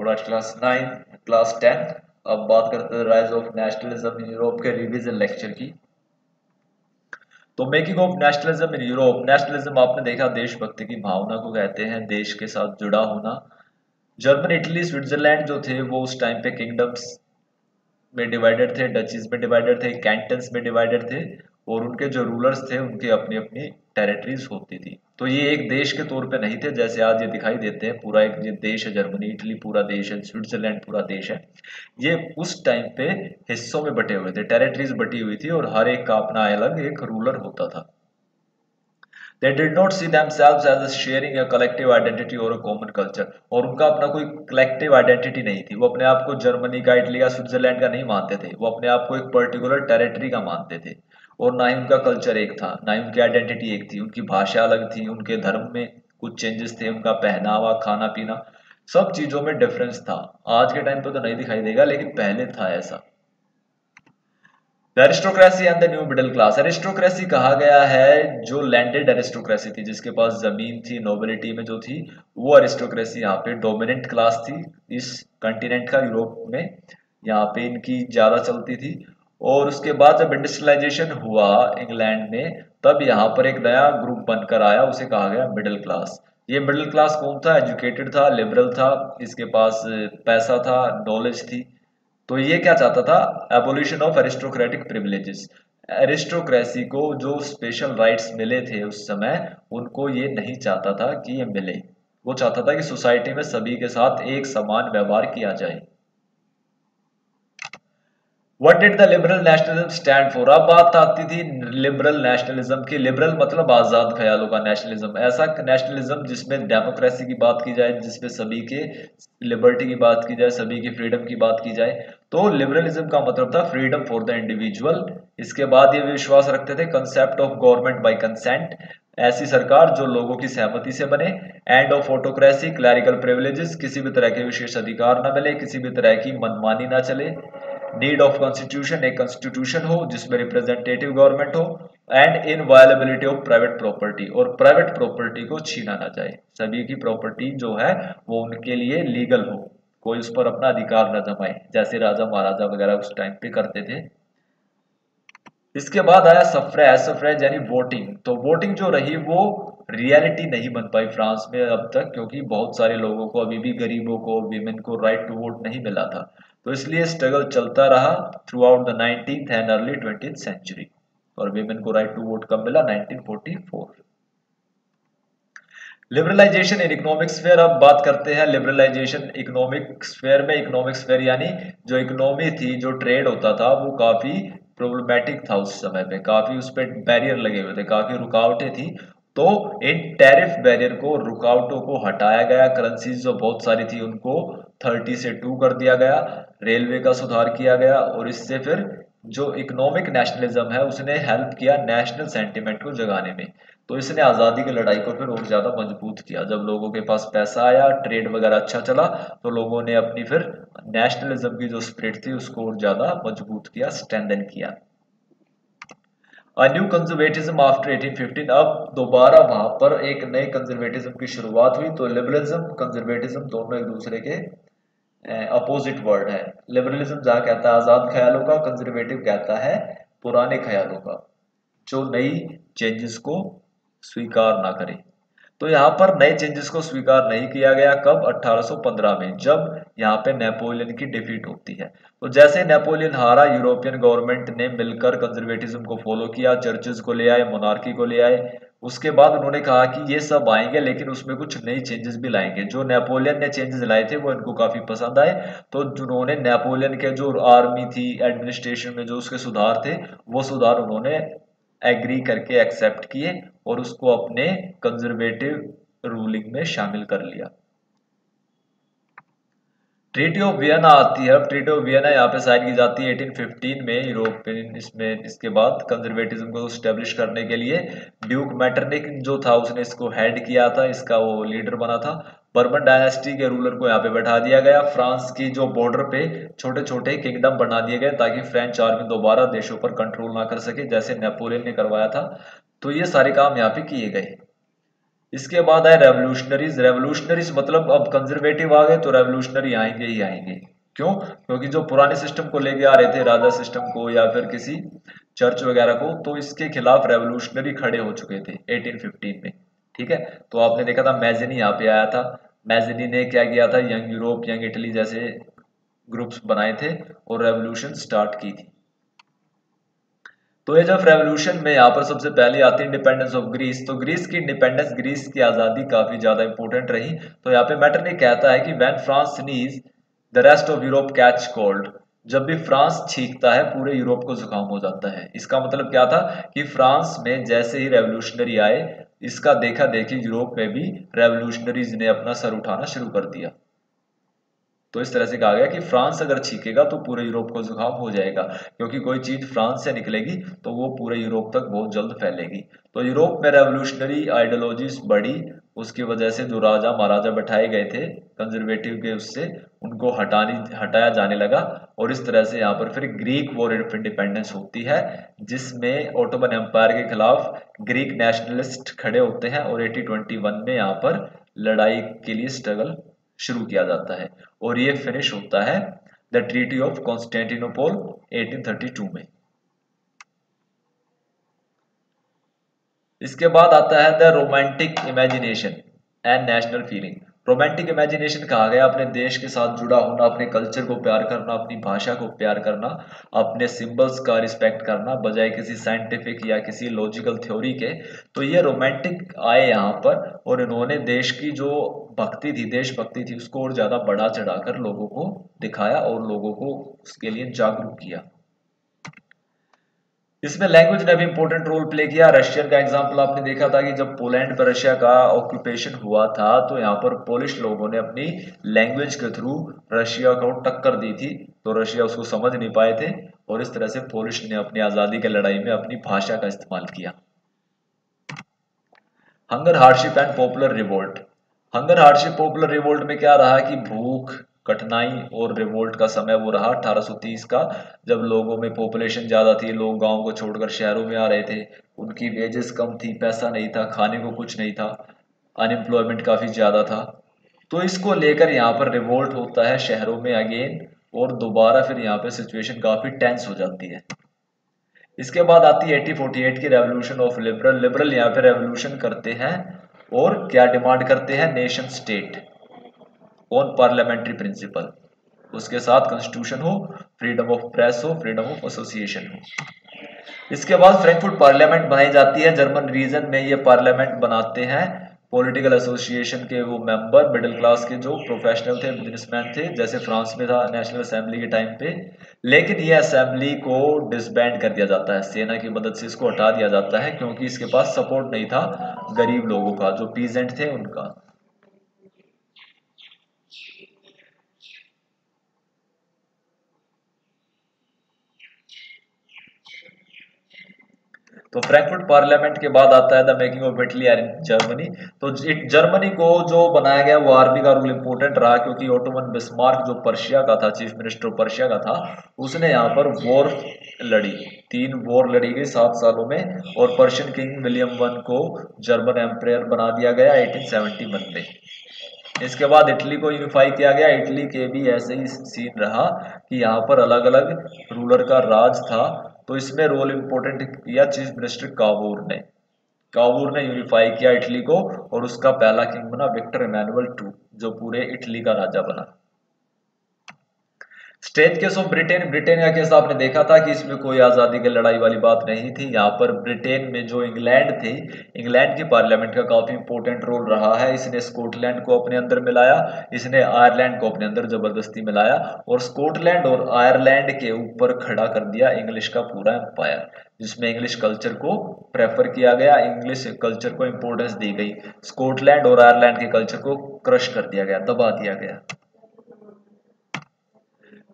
थोड़ा class nine class ten अब बात करते हैं rise of nationalism in Europe के रिविजन लेक्चर की। तो making of nationalism in Europe nationalism आपने देखा देशभक्ति की भावना को कहते हैं, देश के साथ जुड़ा होना। जर्मन इटली स्विट्जरलैंड जो थे, वो उस टाइम पे किंगडम्स में डिवाइडेड थे डचीज में डिवाइडेड थे कैंटन्स में डिवाइडेड थे और उनके जो रूलर्स थे, उनके अपनी अपनी टेरिटरीज होती थी। तो ये एक देश के तौर पे नहीं थे, जैसे आज ये दिखाई देते हैं, पूरा एक ये देश है जर्मनी, इटली, पूरा देश है, स्विट्जरलैंड पूरा देश है। ये उस टाइम पे हिस्सों में बटे हुए थे टेरिटरीज बटी हुई थी और हर एक का अपना अलग एक रूलर होता था। They did not see themselves as sharing a collective identity or a common culture. और उनका अपना कोई कलेक्टिव आइडेंटिटी नहीं थी। वो अपने आप को जर्मनी का, इटली का, स्विट्जरलैंड का नहीं मानते थे। वो अपने आप को एक पर्टिकुलर टेरिटरी का मानते थे। और ना ही उनका कल्चर एक था, ना ही उनकी आइडेंटिटी एक थी, उनकी भाषा अलग थी, उनके धर्म में कुछ चेंजेस थे, उनका पहनावा खाना पीना सब चीज़ों में डिफरेंस था। आज के टाइम पे तो नहीं दिखाई देगा, लेकिन पहले था ऐसा। Aristocracy and the new middle class aristocracy कहा गया है, जो लैंडेड एरिस्टोक्रेसी थी, जिसके पास ज़मीन थी नोबिलिटी में जो थी, वो एरिस्टोक्रेसी यहाँ पे डोमिनेंट क्लास थी। इस कंटिनेंट का यूरोप में यहाँ पे इनकी ज़्यादा चलती थी। और उसके बाद जब इंडस्ट्रियलाइजेशन हुआ इंग्लैंड में, तब यहाँ पर एक नया ग्रुप बनकर आया, उसे कहा गया मिडिल क्लास ये मिडिल क्लास कौन था? एजुकेटेड था लिबरल था, इसके पास पैसा था नॉलेज थी. तो ये क्या चाहता था? Abolition of aristocratic privileges aristocracy को जो स्पेशल राइट्स मिले थे उस समय, उनको ये नहीं चाहता था कि ये मिले। वो चाहता था कि सोसाइटी में सभी के साथ एक समान व्यवहार किया जाए। What did the liberal nationalism stand for अब बात आती थी लिबरल नेशनलिज्म की। लिबरल मतलब आज़ाद ख्यालों का नेशनलिज्म ऐसा नेशनलिज्म जिसमें डेमोक्रेसी की बात की जाए, जिसमें सभी के लिबर्टी की बात की जाए, सभी की फ्रीडम की बात की जाए तो लिबरलिज्म का मतलब था फ्रीडम फॉर द इंडिविजुअल इसके बाद ये विश्वास रखते थे concept of government by consent ऐसी सरकार जो लोगों की सहमति से बने end of autocracy clerical privileges किसी भी तरह के विशेष अधिकार ना मिले, किसी भी तरह की मनमानी ना चले। नीड ऑफ़ कॉन्स्टिट्यूशन एक कॉन्स्टिट्यूशन हो, जिसमें रिप्रेजेंटेटिव गवर्नमेंट हो and inviolability of private property और प्राइवेट प्रॉपर्टी को छीना ना जाए। सभी की प्रॉपर्टी जो है, वो उनके लिए लीगल हो। कोई उस पर अपना अधिकार न जमाए। जैसे राजा महाराजा वगैरह उस टाइम पे करते थे। इसके बाद आया सफ्रेज सफ्रेज यानी वोटिंग तो वोटिंग जो रही, वो रियलिटी नहीं बन पाई फ्रांस में अब तक, क्योंकि बहुत सारे लोगों को, अभी भी गरीबों को वीमेन को राइट टू वोट नहीं मिला था। तो इसलिए स्ट्रगल चलता रहा throughout the and early twenty century और वीमेन को राइट टू वोट कब मिला? 1944 लिबरलाइजेशन इन इकोनॉमिक स्फेयर अब बात करते हैं लिबरलाइजेशन इकोनॉमिक स्फेयर में। इकोनॉमिक स्फेयर यानी जो इकोनॉमी थी, जो ट्रेड होता था, वो काफ़ी प्रॉब्लमेटिक था उस समय पे। काफ़ी उस पर बैरियर लगे हुए थे, काफ़ी रुकावटें थी। तो इन टैरिफ बैरियर को, रुकावटों को हटाया गया। करेंसीज जो बहुत सारी थी, उनको 30 से टू कर दिया गया, रेलवे का सुधार किया गया और इससे फिर जो इकोनॉमिक नेशनलिज्म है, उसने हेल्प किया नेशनल सेंटिमेंट को जगाने में। तो इसने आज़ादी की लड़ाई को फिर और ज़्यादा मज़बूत किया। जब लोगों के पास पैसा आया ट्रेड वगैरह अच्छा चला तो लोगों ने अपनी फिर नेशनलिज्म की जो स्प्रिट थी, उसको और ज़्यादा मज़बूत किया स्ट्रेंथन किया। न्यू कंजर्वेटिज्म आफ्टर 1815 अब दोबारा वहाँ पर एक नए कंजर्वेटिज्म की शुरुआत हुई। तो लिबरलिज्म कंजर्वेटिज्म दोनों एक दूसरे के अपोजिट वर्ड है। लिबरलिज्म जहाँ कहता है, आज़ाद ख्यालों का कंजर्वेटिव कहता है, पुराने ख्यालों का। जो नई चेंजेस को स्वीकार ना करे। तो यहाँ पर नए चेंजेस को स्वीकार नहीं किया गया कब? 1815 में, जब यहाँ पे नेपोलियन की डिफीट होती है। तो जैसे नेपोलियन हारा यूरोपियन गवर्नमेंट ने मिलकर कंजर्वेटिज्म को फॉलो किया चर्चेज को ले आए मोनार्की को ले आए उसके बाद उन्होंने कहा कि ये सब आएँगे, लेकिन उसमें कुछ नई चेंजेस भी लाएँगे। जो नेपोलियन ने चेंजेस लाए थे, वो इनको काफ़ी पसंद आए। तो उन्होंने नेपोलियन के जो आर्मी थी एडमिनिस्ट्रेशन में जो उसके सुधार थे, वो सुधार उन्होंने एग्री करके एक्सेप्ट किए और उसको अपने कंजर्वेटिव रूलिंग में शामिल कर लिया। ट्रीटी ऑफ़ वियना आती है। अब ट्रीटी ऑफ़ वियना यहाँ पे साइन की जाती है 1815 में यूरोपियन इसमें इसके बाद कंजर्वेटिज्म को स्टेब्लिश करने के लिए। ड्यूक मैटरनिक जो था उसने इसको हेड किया था, इसका वो लीडर बना था। बर्बन डायनेस्टी के रूलर को यहाँ पे बैठा दिया गया। फ्रांस की जो बॉर्डर पे छोटे छोटे किंगडम बना दिए गए ताकि फ्रेंच आर्मी दोबारा देशों पर कंट्रोल ना कर सके, जैसे नेपोलियन ने करवाया था। तो ये सारे काम यहाँ पे किए गए। इसके बाद आए रेवोल्यूशनरीज रेवोल्यूशनरीज मतलब अब कंजर्वेटिव आ गए तो रेवोल्यूशनरी आएँगे ही आएँगे। क्यों? क्योंकि जो पुराने सिस्टम को लेके आ रहे थे, राजा सिस्टम को या फिर किसी चर्च वगैरह को तो इसके खिलाफ रेवोल्यूशनरी खड़े हो चुके थे 1815 में। ठीक है? तो आपने देखा था मैजनी यहाँ पे आया था। मैजनी ने क्या किया था? यंग यूरोप, यंग इटली जैसे ग्रुप्स बनाए थे और रेवोल्यूशन स्टार्ट की थी। तो एज ऑफ़ रेवोल्यूशन में यहाँ पर सबसे पहले आती है इंडिपेंडेंस ऑफ़ ग्रीस तो ग्रीस की इंडिपेंडेंस ग्रीस की आज़ादी काफ़ी ज़्यादा इंपॉर्टेंट रही। तो यहाँ पे मैटर ने कहता है कि when France sneezes the rest of Europe catch cold जब भी फ्रांस छींकता है, पूरे यूरोप को जुकाम हो जाता है। इसका मतलब क्या था कि फ्रांस में जैसे ही रेवोल्यूशनरी आए, इसका देखा देखी यूरोप में भी रेवोल्यूशनरीज ने अपना सर उठाना शुरू कर दिया। तो इस तरह से कहा गया कि फ्रांस अगर छीकेगा तो पूरे यूरोप को जुकाम हो जाएगा, क्योंकि कोई चीज़ फ्रांस से निकलेगी तो वो पूरे यूरोप तक बहुत जल्द फैलेगी। तो यूरोप में रेवोल्यूशनरी आइडियोलॉजीज बढ़ी, उसकी वजह से जो राजा महाराजा बैठाए गए थे कंजर्वेटिव के उससे, उनको हटानी, हटाया जाने लगा और इस तरह से यहाँ पर फिर ग्रीक वॉर ऑफ़ इंडिपेंडेंस होती है, जिसमें ओटोमन एम्पायर के खिलाफ ग्रीक नेशनलिस्ट खड़े होते हैं और 1821 में यहाँ पर लड़ाई के लिए स्ट्रगल शुरू किया जाता है और ये फिनिश होता है द ट्रीटी ऑफ़ कॉन्स्टेंटिनोपोल 1832 में। इसके बाद आता है the romantic imagination and national feeling romantic imagination कहा गया, अपने देश के साथ जुड़ा होना, अपने कल्चर को प्यार करना, अपनी भाषा को प्यार करना, अपने सिंबल्स का रिस्पेक्ट करना, बजाय किसी साइंटिफिक या किसी लॉजिकल थ्योरी के तो ये रोमांटिक आए यहाँ पर और इन्होंने देश की जो भक्ति थी, देशभक्ति थी, उसको और ज़्यादा बढ़ा चढ़ाकर लोगों को दिखाया और लोगों को उसके लिए जागरूक किया। इसमें लैंग्वेज ने भी इंपॉर्टेंट रोल प्ले किया। रशियन का एग्जांपल आपने देखा था कि जब पोलैंड पर रशिया का ऑक्यूपेशन हुआ था तो यहाँ पर पोलिश लोगों ने अपनी लैंग्वेज के थ्रू रशिया को टक्कर दी थी तो रशिया उसको समझ नहीं पाए थे और इस तरह से पोलिश ने अपनी आज़ादी की लड़ाई में अपनी भाषा का इस्तेमाल किया। Hunger hardship and popular revolt hunger hardship popular revolt में क्या रहा कि भूख कठिनाई और रिवोल्ट का समय वो रहा 1830 का, जब लोगों में पॉपुलेशन ज़्यादा थी, लोग गाँव को छोड़कर शहरों में आ रहे थे। उनकी वेजेस कम थी, पैसा नहीं था, खाने को कुछ नहीं था अनएम्प्लॉयमेंट काफ़ी ज़्यादा था। तो इसको लेकर यहाँ पर रिवोल्ट होता है शहरों में अगेन और दोबारा फिर यहाँ पर सिचुएशन काफ़ी टेंस हो जाती है। इसके बाद आती है 1848 की रेवोल्यूशन ऑफ़ लिबरल लिबरल यहाँ पे रेवोल्यूशन करते हैं, और क्या डिमांड करते हैं? Nation state on parliamentary principle उसके साथ कॉन्स्टिट्यूशन हो फ्रीडम ऑफ़ प्रेस हो फ्रीडम ऑफ़ एसोसिएशन हो। इसके बाद फ्रैंकफर्ट पार्लियामेंट बनाई जाती है। जर्मन रीजन में ये पार्लियामेंट बनाते हैं। पॉलिटिकल एसोसिएशन के वो मेंबर मिडिल क्लास के जो प्रोफेशनल थे बिजनेसमैन थे, जैसे फ्रांस में था नेशनल असेंबली के टाइम पे। लेकिन ये असेंबली को डिसबैंड कर दिया जाता है। सेना की मदद से इसको हटा दिया जाता है, क्योंकि इसके पास सपोर्ट नहीं था गरीब लोगों का, जो पीजेंट थे उनका। तो फ्रैंकफर्ट पार्लियामेंट के बाद आता है the making of Italy in Germany. तो जर्मनी को जो बनाया गया, वो आर्मी का रूल इंपॉर्टेंट रहा, क्योंकि ऑटोमन बिस्मार्क जो पर्शिया का था, चीफ मिनिस्टर पर्शिया का था, उसने यहाँ पर वॉर लड़ी। तीन वॉर लड़ी गई सात सालों में, और पर्शियन किंग विलियम वन को जर्मन एम्प्रेयर बना दिया गया एटीन में। इसके बाद इटली को यूनिफाई किया गया। इटली के भी ऐसे ही सीन रहा कि यहाँ पर अलग अलग रूलर का राज था तो इसमें रोल इंपोर्टेंट किया चीफ मिनिस्टर काबूर ने। काबूर ने यूनिफाई किया इटली को और उसका पहला किंग बना विक्टर इमैनुअल टू, जो पूरे इटली का राजा बना। Strange case of Britain Britain का केस आपने देखा था कि इसमें कोई आज़ादी की लड़ाई वाली बात नहीं थी। यहाँ पर ब्रिटेन में जो इंग्लैंड थी, इंग्लैंड की पार्लियामेंट का काफ़ी इंपॉर्टेंट रोल रहा है। इसने स्कॉटलैंड को अपने अंदर मिलाया, इसने आयरलैंड को अपने अंदर ज़बरदस्ती मिलाया और स्कॉटलैंड और आयरलैंड के ऊपर खड़ा कर दिया इंग्लिश का पूरा एम्पायर जिसमें इंग्लिश कल्चर को प्रेफर किया गया, इंग्लिश कल्चर को इंपॉर्टेंस दी गई। स्कॉटलैंड और आयरलैंड के कल्चर को क्रश कर दिया गया, दबा दिया गया।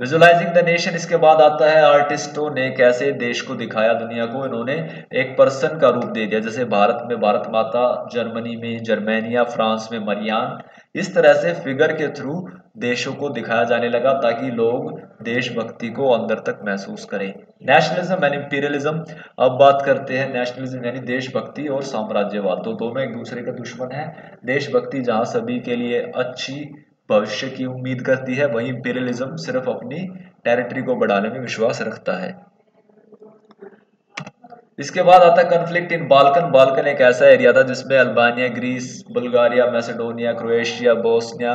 विजुअलाइजिंग द नेशन इसके बाद आता है आर्टिस्टों ने कैसे देश को दिखाया, दुनिया को। इन्होंने एक पर्सन का रूप दे दिया, जैसे भारत में भारत माता, जर्मनी में जर्मेनिया, फ्रांस में मरियान। इस तरह से फिगर के थ्रू देशों को दिखाया जाने लगा, ताकि लोग देशभक्ति को अंदर तक महसूस करें। नेशनलिज्म एंड इंपीरियलिज्म अब बात करते हैं नेशनलिज्म यानी देशभक्ति और साम्राज्यवाद। तो दोनों एक दूसरे का दुश्मन है। देशभक्ति जहाँ सभी के लिए अच्छी भविष्य की उम्मीद करती है, वहीं इंपेरियलिज्म सिर्फ़ अपनी टेरिटरी को बढ़ाने में विश्वास रखता है। इसके बाद आता है कन्फ्लिक्ट इन बाल्कन बाल्कन एक ऐसा एरिया था जिसमें Albania Greece Bulgaria Macedonia Croatia Bosnia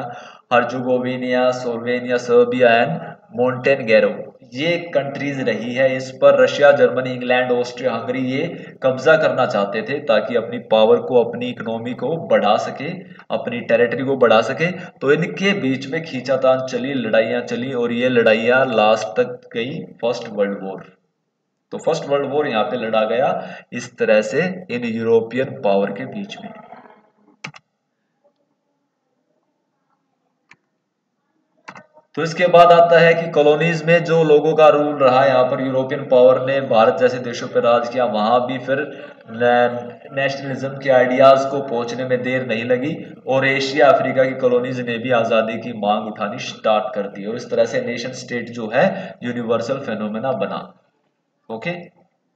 Herzegovina Slovenia Serbia and Montenegro ये कंट्रीज़ रही है, इस पर Russia, Germany, England, Austria, Hungary ये कब्जा करना चाहते थे ताकि अपनी पावर को, अपनी इकोनॉमी को बढ़ा सके, अपनी टेरिटरी को बढ़ा सके। तो इनके बीच में खींचातान चली, लड़ाइयाँ चली और ये लड़ाइयाँ लास्ट तक गई फ़र्स्ट वर्ल्ड वॉर तो फ़र्स्ट वर्ल्ड वॉर यहाँ पे लड़ा गया, इस तरह से इन यूरोपियन पावर के बीच में। तो इसके बाद आता है कि कॉलोनीज में जो लोगों का रूल रहा यहाँ पर यूरोपियन पावर ने भारत जैसे देशों पर राज किया, वहाँ भी फिर नेशनलिज्म के आइडियाज़ को पहुँचने में देर नहीं लगी और एशिया, अफ्रीका की कॉलोनीज ने भी आज़ादी की मांग उठानी स्टार्ट कर दी और इस तरह से नेशन स्टेट जो है, यूनिवर्सल फेनोमेना बना। Okay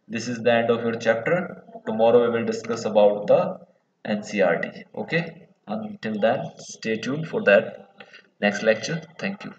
this is the end of your chapter tomorrow we will discuss about the NCERT okay until then, stay tuned for that next lecture. Thank you.